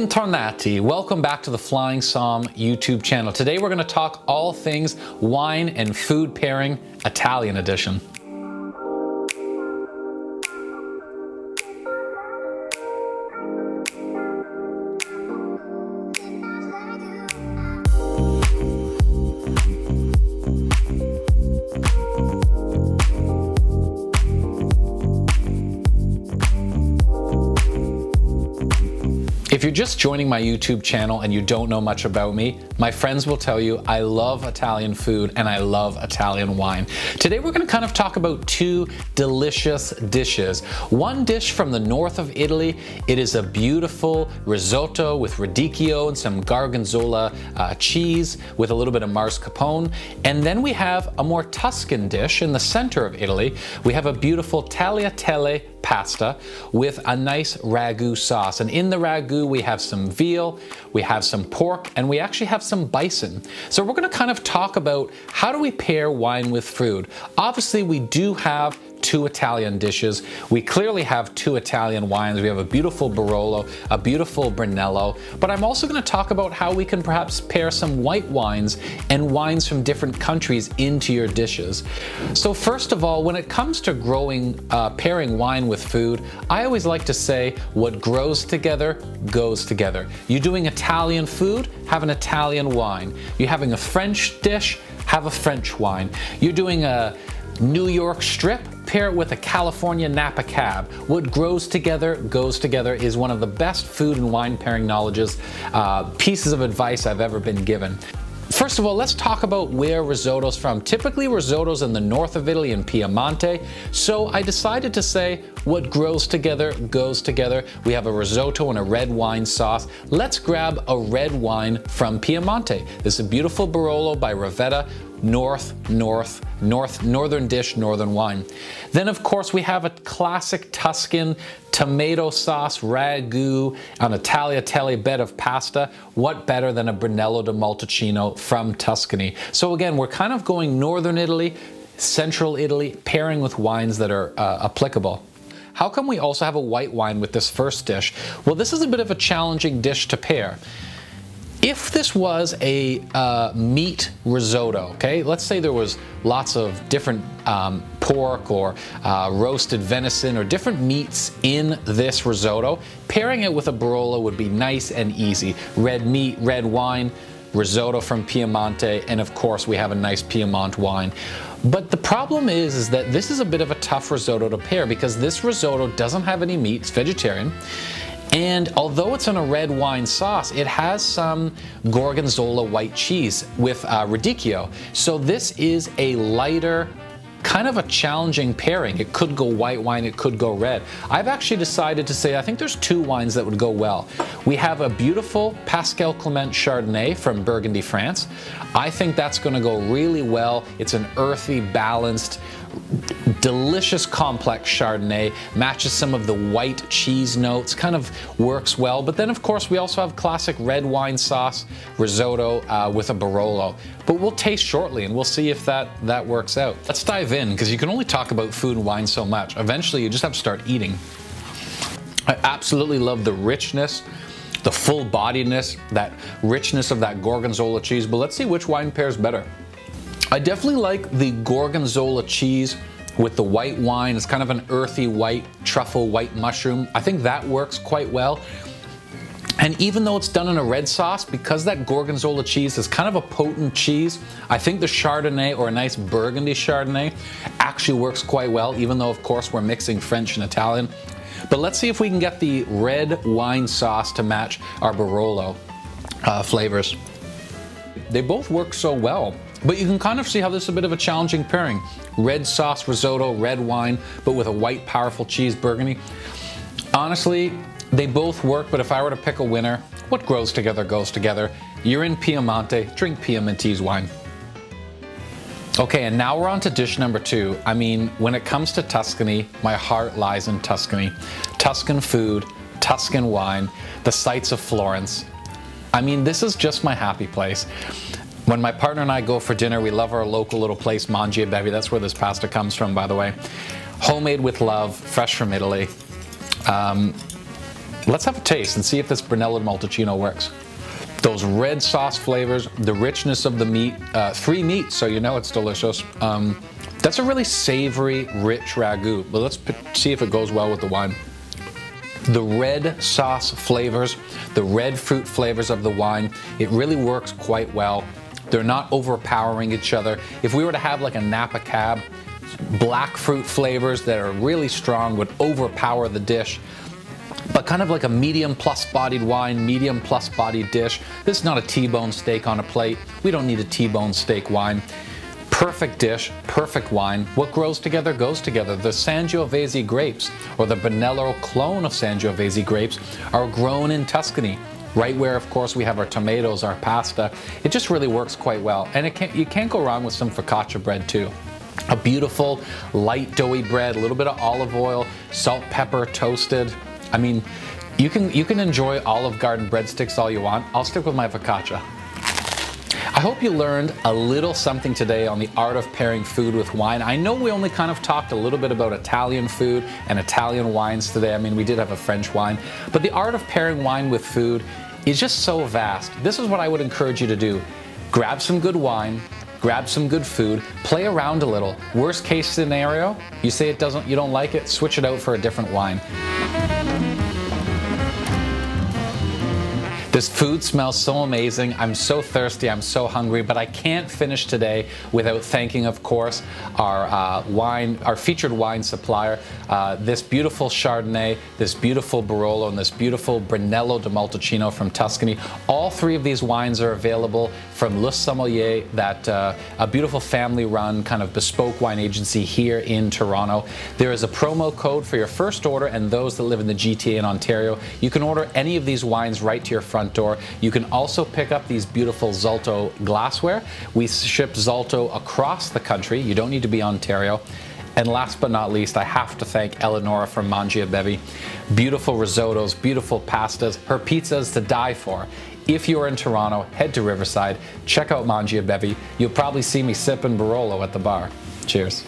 Bentornati. Welcome back to the Flying Somm YouTube channel. Today we're going to talk all things wine and food pairing, Italian edition. If you're just joining my YouTube channel and you don't know much about me, my friends will tell you I love Italian food and I love Italian wine. Today we're going to kind of talk about two delicious dishes. One dish from the north of Italy, it is a beautiful risotto with radicchio and some gorgonzola uh, cheese with a little bit of mascarpone. And then we have a more Tuscan dish in the center of Italy. We have a beautiful tagliatelle pasta with a nice ragu sauce. And in the ragu, we have some veal, we have some pork, and we actually have some bison. So we're gonna kind of talk about how do we pair wine with food. Obviously, we do have two Italian dishes. We clearly have two Italian wines. We have a beautiful Barolo, a beautiful Brunello, but I'm also gonna talk about how we can perhaps pair some white wines and wines from different countries into your dishes. So first of all, when it comes to growing, uh, pairing wine with food, I always like to say what grows together goes together. You're doing Italian food, have an Italian wine. You're having a French dish, have a French wine. You're doing a New York strip, pair it with a California Napa cab. What grows together goes together is one of the best food and wine pairing knowledges, uh, pieces of advice I've ever been given. First of all, let's talk about where risotto's from. Typically, risotto's in the north of Italy in Piemonte, so I decided to say what grows together goes together. We have a risotto and a red wine sauce. Let's grab a red wine from Piemonte. This is a beautiful Barolo by Rivetto north, north, north, northern dish, northern wine. Then of course we have a classic Tuscan tomato sauce ragu on a tagliatelle bed of pasta. What better than a Brunello di Montalcino from Tuscany? So again, we're kind of going northern Italy, central Italy, pairing with wines that are uh, applicable. How come we also have a white wine with this first dish? Well, this is a bit of a challenging dish to pair. If this was a uh, meat risotto, okay, let's say there was lots of different um, pork or uh, roasted venison or different meats in this risotto, pairing it with a Barolo would be nice and easy. Red meat, red wine, risotto from Piemonte, and of course we have a nice Piedmont wine. But the problem is, is that this is a bit of a tough risotto to pair because this risotto doesn't have any meat, it's vegetarian. And although it's in a red wine sauce, it has some gorgonzola white cheese with uh, radicchio. So this is a lighter, kind of a challenging pairing. It could go white wine, it could go red. I've actually decided to say I think there's two wines that would go well. We have a beautiful Pascal Clement Chardonnay from Burgundy, France. I think that's going to go really well. It's an earthy, balanced, delicious complex Chardonnay, matches some of the white cheese notes, kind of works well. But then of course we also have classic red wine sauce, risotto uh, with a Barolo. But we'll taste shortly and we'll see if that, that works out. Let's dive in because you can only talk about food and wine so much. Eventually you just have to start eating. I absolutely love the richness the full bodiedness, that richness of that gorgonzola cheese, but let's see which wine pairs better. I definitely like the gorgonzola cheese with the white wine. It's kind of an earthy white truffle white mushroom. I think that works quite well. And even though it's done in a red sauce, because that gorgonzola cheese is kind of a potent cheese, I think the Chardonnay or a nice Burgundy Chardonnay actually works quite well, even though of course we're mixing French and Italian. But let's see if we can get the red wine sauce to match our Barolo uh, flavors. They both work so well. But you can kind of see how this is a bit of a challenging pairing. Red sauce risotto, red wine, but with a white powerful cheese burgundy. Honestly, they both work, but if I were to pick a winner, what grows together goes together. You're in Piemonte, drink Piemontese wine. Okay, and now we're on to dish number two. I mean, when it comes to Tuscany, my heart lies in Tuscany. Tuscan food, Tuscan wine, the sights of Florence. I mean, this is just my happy place. When my partner and I go for dinner, we love our local little place, Mangia Bevi. That's where this pasta comes from, by the way. Homemade with love, fresh from Italy. Um, Let's have a taste and see if this Brunello Montalcino works. Those red sauce flavors, the richness of the meat, uh, three meats, so you know it's delicious. Um, that's a really savory, rich ragu, but let's see if it goes well with the wine. The red sauce flavors, the red fruit flavors of the wine, it really works quite well. They're not overpowering each other. If we were to have like a Napa Cab, black fruit flavors that are really strong would overpower the dish but kind of like a medium plus bodied wine, medium plus bodied dish. This is not a T-bone steak on a plate. We don't need a T-bone steak wine. Perfect dish, perfect wine. What grows together goes together. The Sangiovese grapes, or the Brunello clone of Sangiovese grapes, are grown in Tuscany right where of course we have our tomatoes, our pasta. It just really works quite well. And it can't, you can't go wrong with some focaccia bread too. A beautiful light doughy bread, a little bit of olive oil, salt, pepper, toasted. I mean, you can, you can enjoy Olive Garden breadsticks all you want. I'll stick with my focaccia. I hope you learned a little something today on the art of pairing food with wine. I know we only kind of talked a little bit about Italian food and Italian wines today. I mean, we did have a French wine, but the art of pairing wine with food is just so vast. This is what I would encourage you to do. Grab some good wine, grab some good food, play around a little. Worst case scenario, you say it doesn't you don't like it, switch it out for a different wine. This food smells so amazing. I'm so thirsty. I'm so hungry, but I can't finish today without thanking, of course, our uh, wine, our featured wine supplier. Uh, this beautiful Chardonnay, this beautiful Barolo, and this beautiful Brunello di Montalcino from Tuscany. All three of these wines are available from Le Sommelier, that uh, a beautiful family-run kind of bespoke wine agency here in Toronto. There is a promo code for your first order, and those that live in the GTA in Ontario, you can order any of these wines right to your front front door. You can also pick up these beautiful Zalto glassware. We ship Zalto across the country. You don't need to be Ontario. And last but not least, I have to thank Eleonora from Mangia Bevi. Beautiful risottos, beautiful pastas, her pizzas to die for. If you're in Toronto, head to Riverside, check out Mangia Bevi. You'll probably see me sipping Barolo at the bar. Cheers.